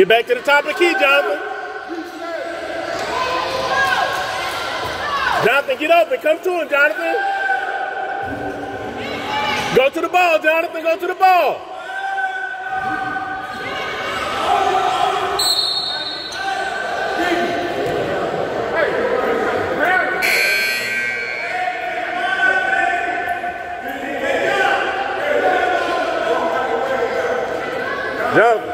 Get back to the top of the key, Jonathan. Jonathan, get open. Come to him, Jonathan. Go to the ball, Jonathan. Go to the ball. Jonathan.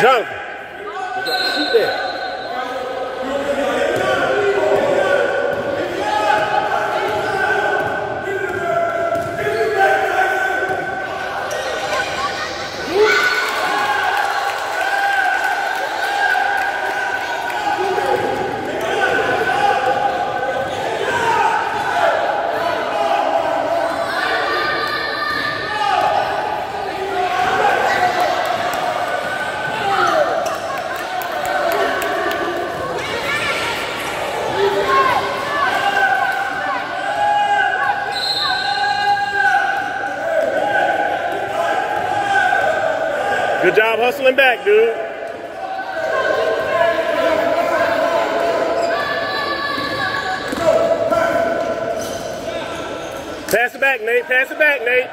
Jonathan. Shoot there. Hustling back, dude. Pass it back, Nate. Pass it back, Nate.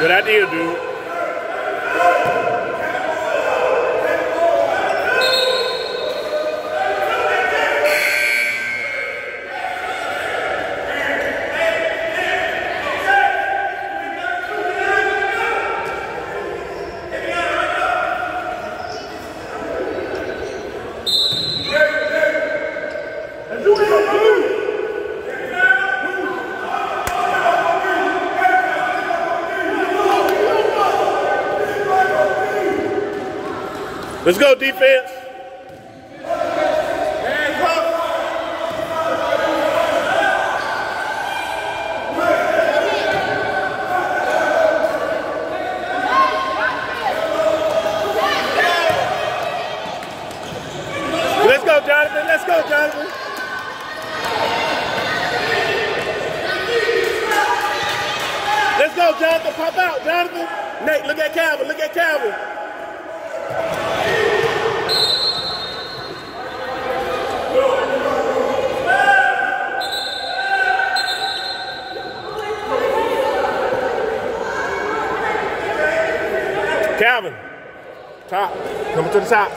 Good idea, dude. Let's go, defense. Let's go, Jonathan. Let's go, Jonathan. Let's go, Jonathan. Pop out, Jonathan. Nate, look at Calvin. Look at Calvin. Top. Coming to the top.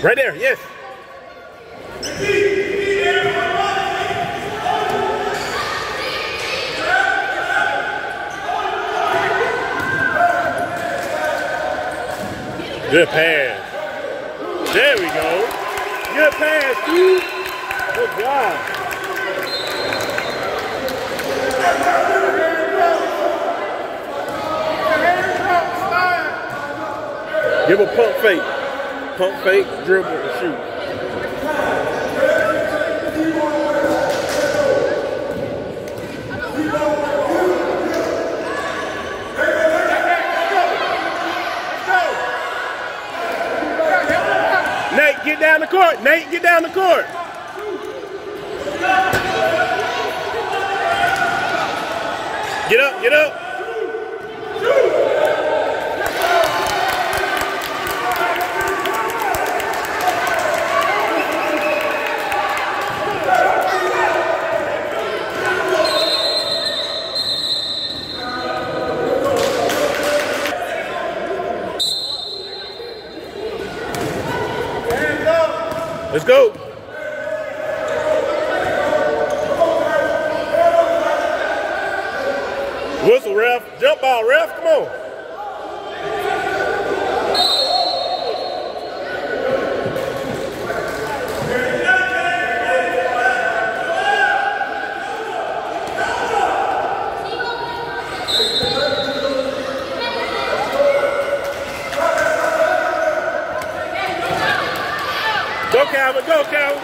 Right there, yes. Good pass. There we go. Good pass, dude. Good job. Give a pump fake. Pump fake, dribble, and shoot. Nate, get down the court. Nate, get down the court. Get up, get up. Let's go. Whistle, ref. Jump ball, ref. Come on. Calvin. Go, Calvin.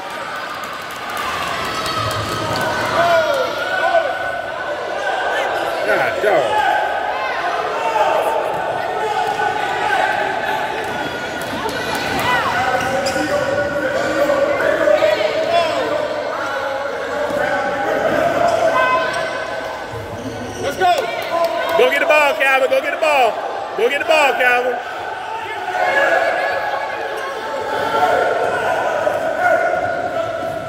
God, dog. Let's go. Go get the ball, Calvin. Go get the ball. Go get the ball, Calvin.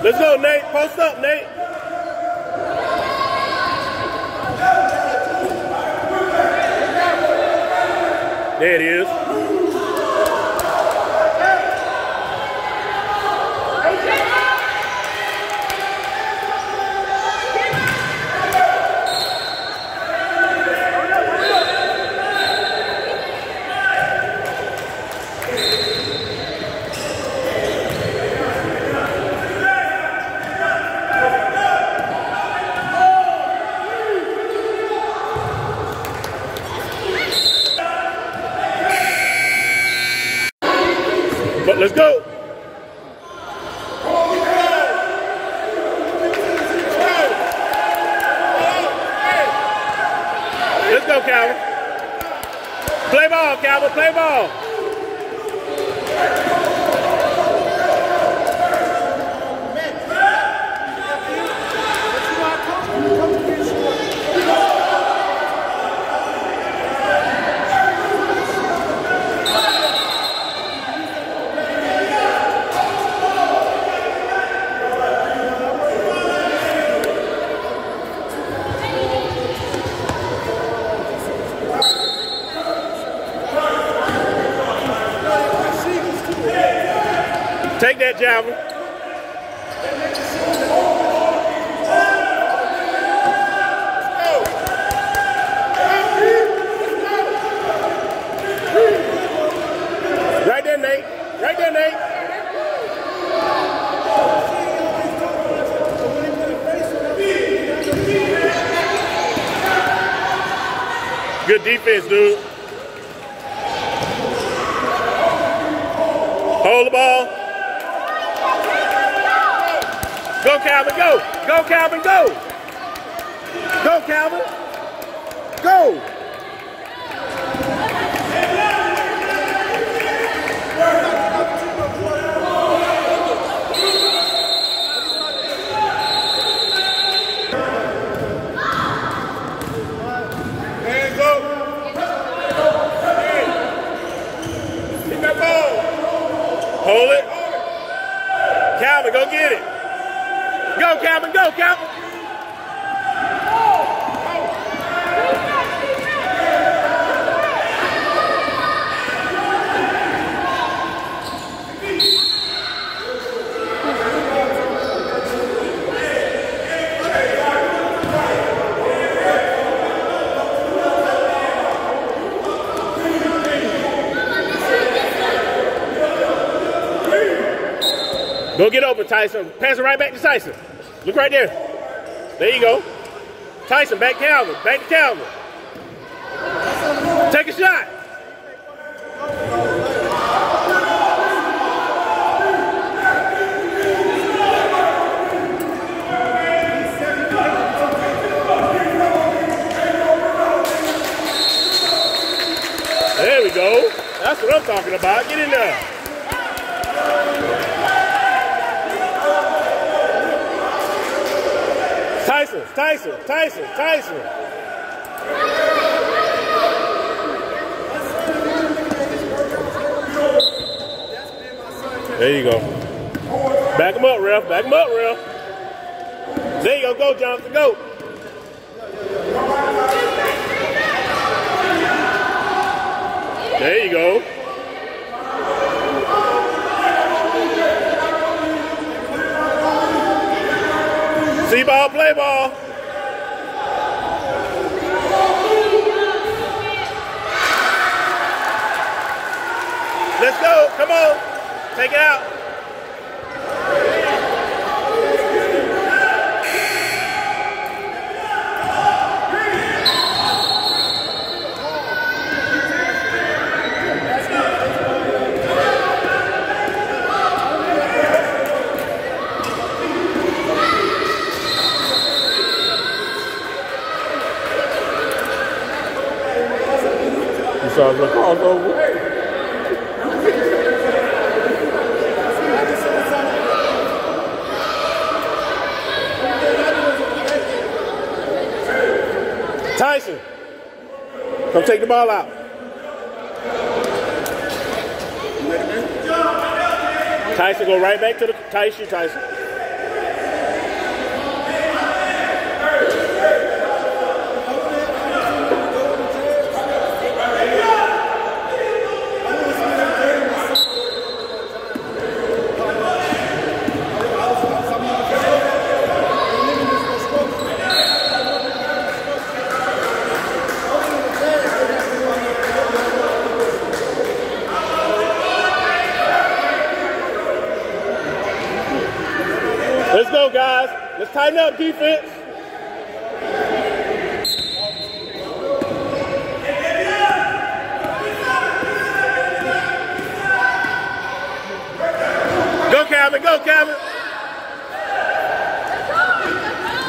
Let's go, Nate. Post up, Nate. There it is. Javelin. Tyson. Pass it right back to Tyson. Look right there. There you go. Tyson, back Calvin. Back to Calvin. Take a shot. There we go. That's what I'm talking about. Get in there. Tyson, Tyson, Tyson. There you go. Back him up, ref. Back him up, ref. There you go. Go, Jonathan. Go. There you go. See ball, play ball. Come on. Take it out. So the call's over. Tyson, come take the ball out. Tyson, go right back to the Tyson, Tyson. Tighten up defense. Go, Calvin. Go, Calvin.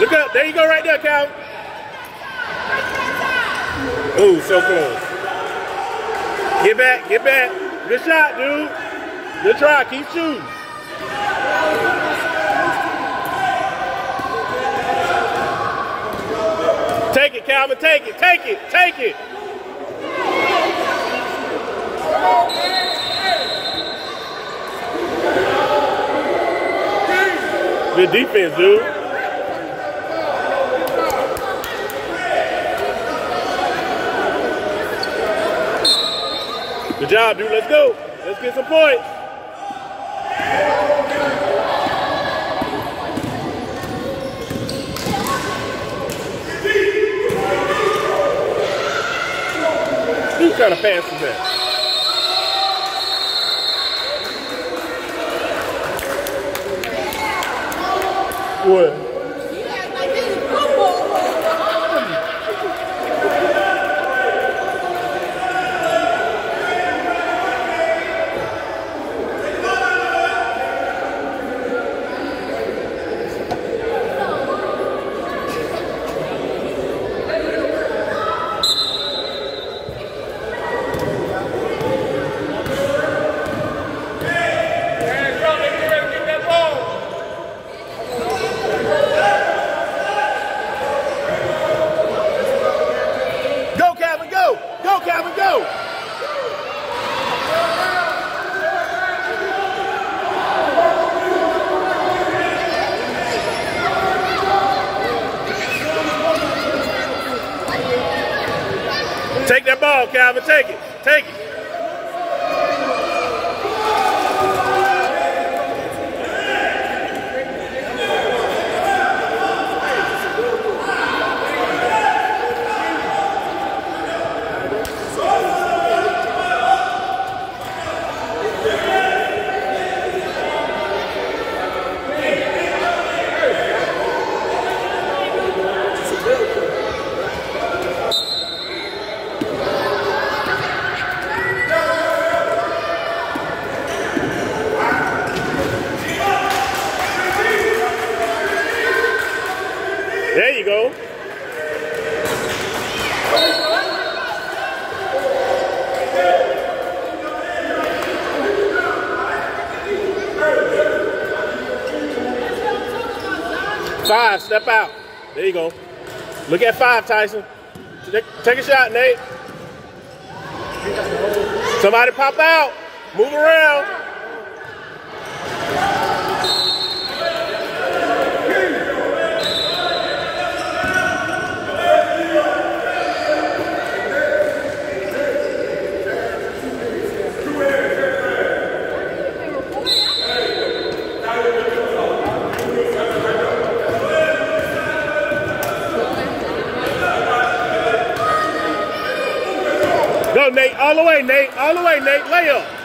Look up. There you go right there, Calvin. Ooh, so close. Get back. Good shot, dude. Good try. Keep shooting. Take it, Calvin. Take it. Take it. Take it. Good defense, dude. Good job, dude. Let's go. Let's get some points. Who's kind of pass is that? What? Calvin. Take it. Take it. Five, step out. There you go. Look at five, Tyson. Take a shot, Nate. Somebody pop out. Move around. right, Nate. Layup.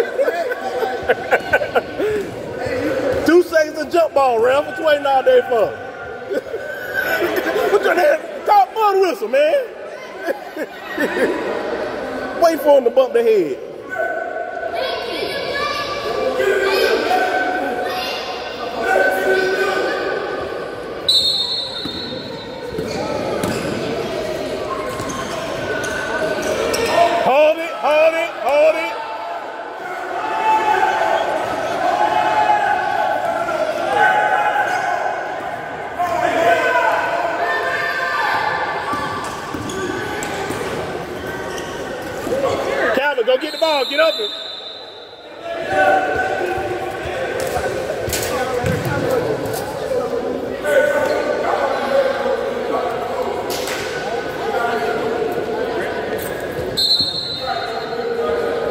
Two seconds of jump ball, Ralph. What you waiting all day for? Put your head, top mud whistle, man. Wait for him to bump the head. get up and.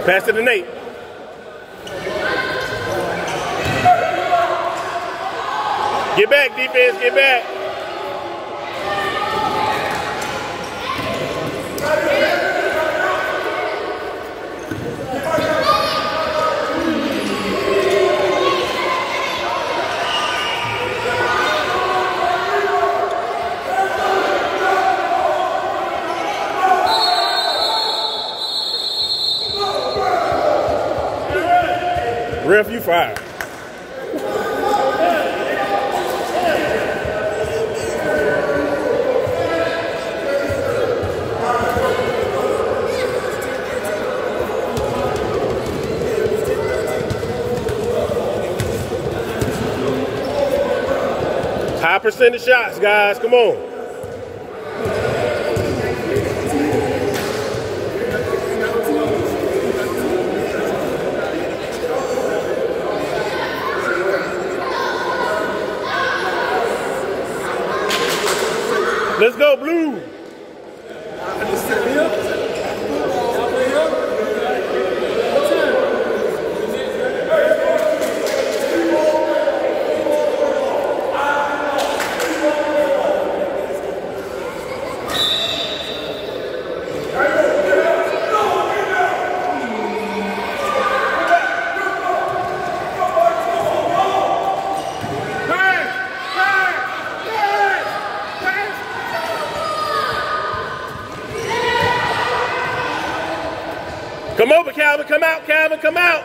Pass it to Nate. Get back, defense, get back. fire. High percentage shots, guys. Come on. Over, Calvin. Come out, Calvin. Come out.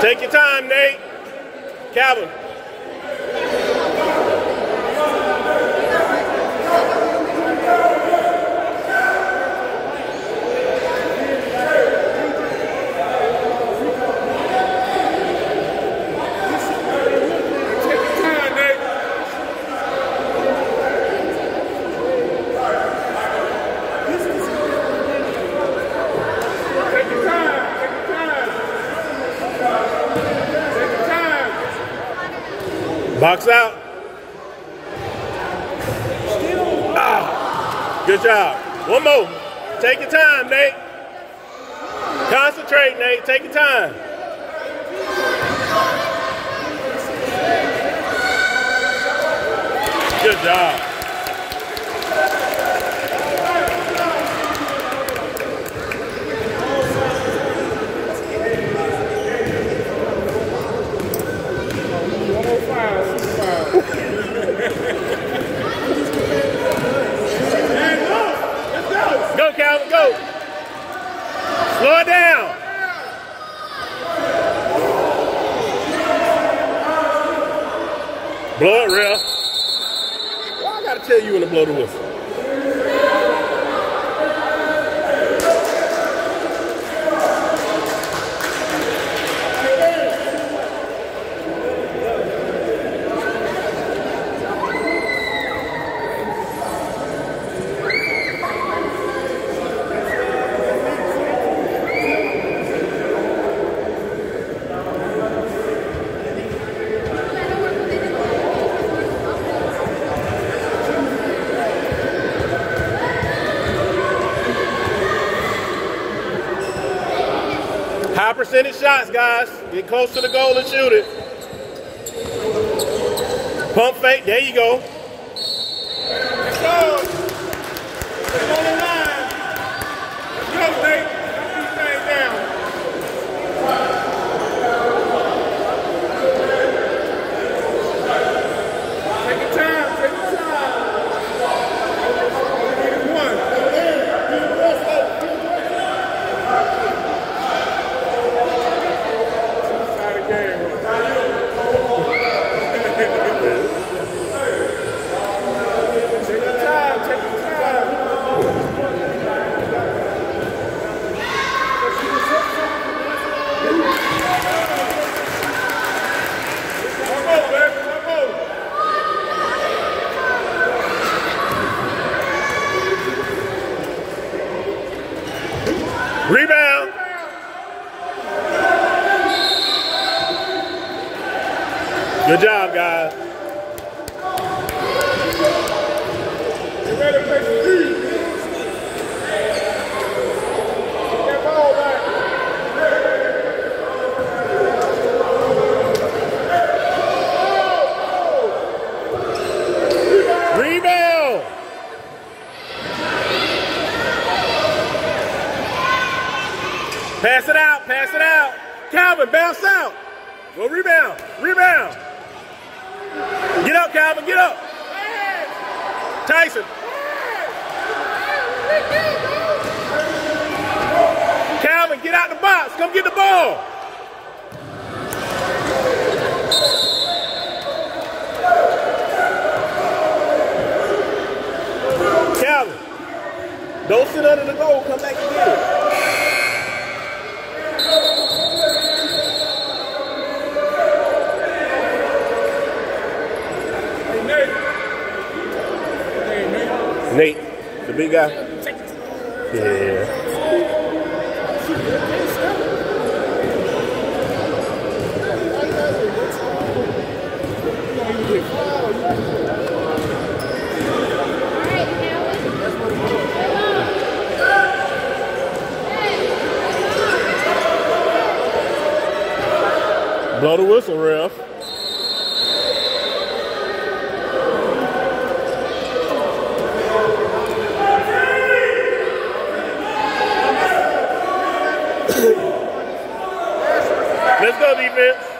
Take your time, Nate. Calvin. Take your time, Nate. Take your time. Take your time. Take your time. Box out. Ah, good job. One more. Take your time, Nate. Concentrate, Nate. Take your time. Good job. One more foul. One more foul. Go, Calvin, go. Slow it down. Blow it, real. Why I gotta tell you when to blow the whistle? High percentage shots, guys. Get close to the goal and shoot it. Pump fake. There you go. Let's go. Let's go, Nate. Pass it out. Pass it out. Calvin, bounce out. Go rebound. Rebound. Get up, Calvin. Get up. Tyson. Calvin, get out the box. Come get the ball. Calvin, don't sit under the goal. Come back and get it. Nate. The big guy. Yeah. Blow the whistle, ref. Let's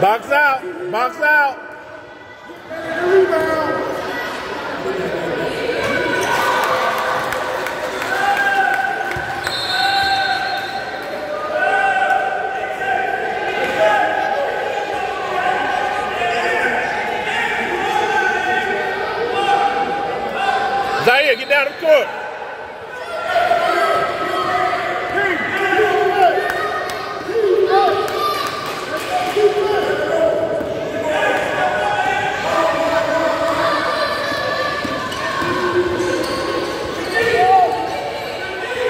Box out. Box out. Zaire, get down the court.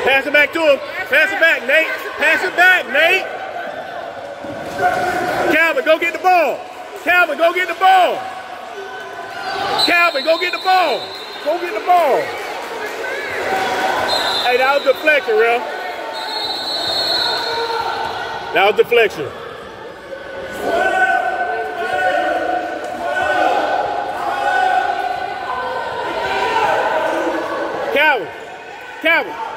Pass it back to him. Pass it back, Nate. Pass it back, Nate. Calvin, go get the ball. Calvin, go get the ball. Calvin, go get the ball. Go get the ball. Hey, that was deflection, real. That was deflection. Calvin. Calvin.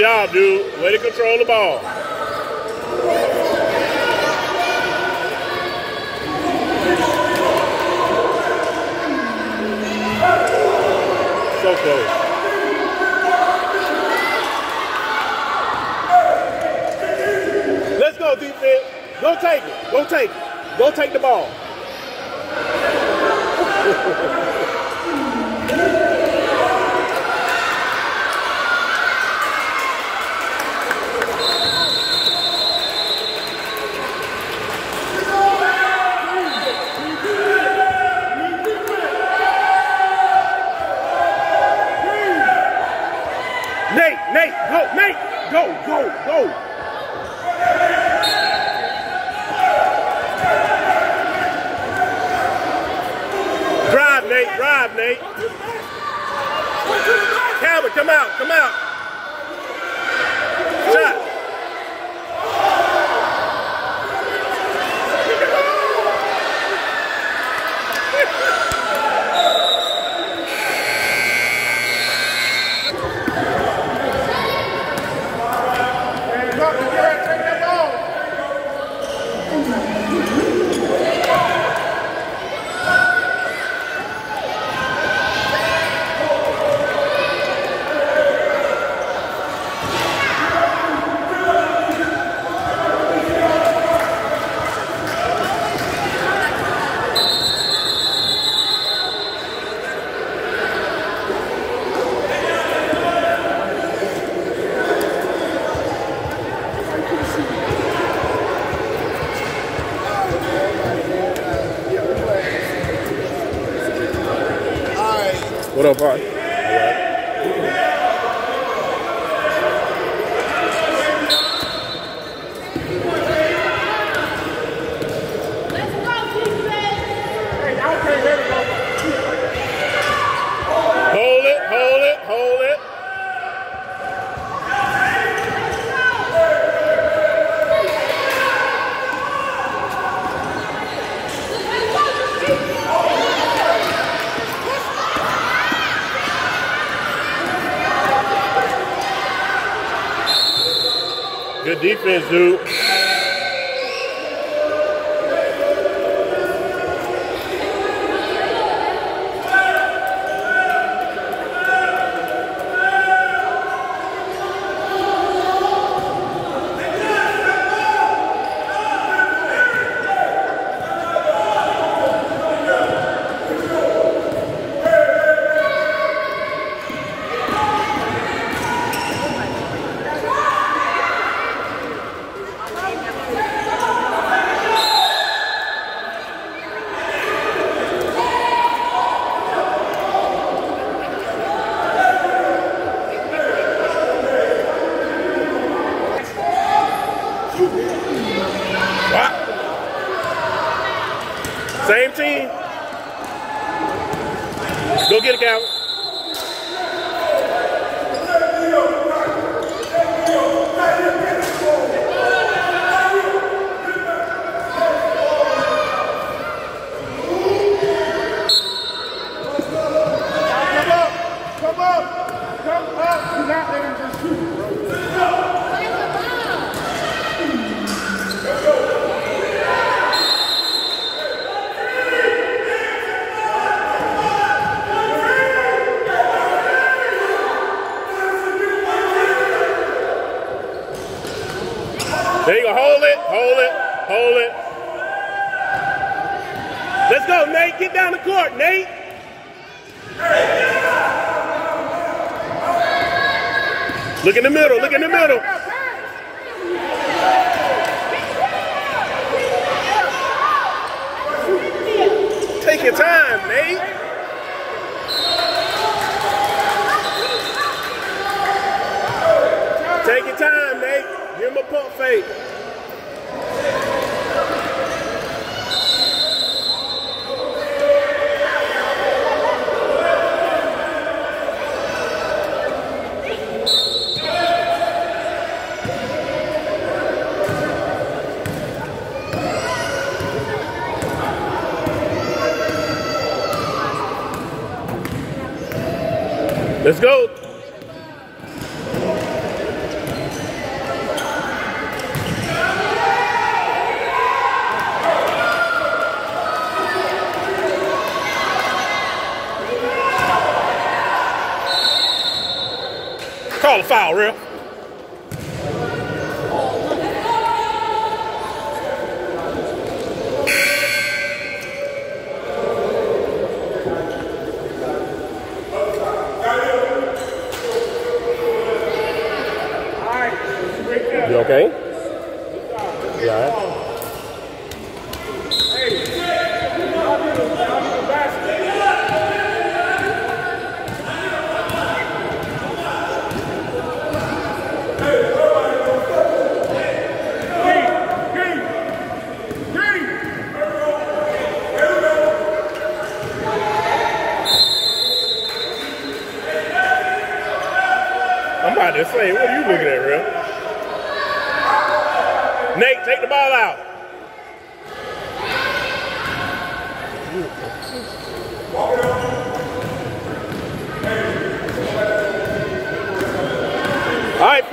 Job, dude. Way to control the ball. So close. Let's go, defense. Go take it. Go take it. Go take the ball. so far. defense do Let's go.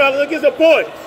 Look at the boy.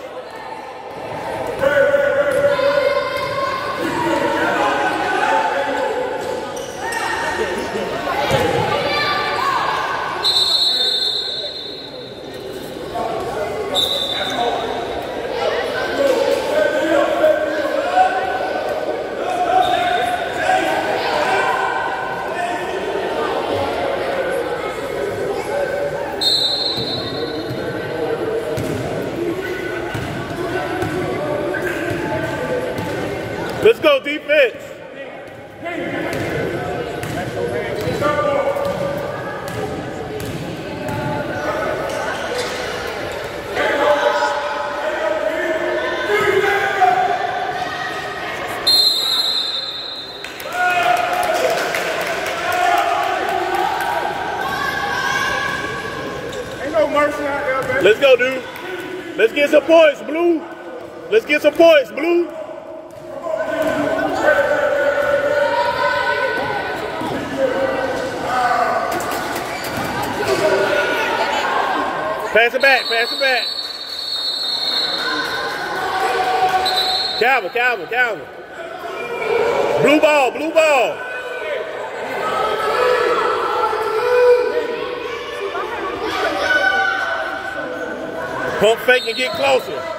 Pass it back, pass it back. Calvin, Calvin, Calvin. Blue ball, blue ball. Pump fake and get closer.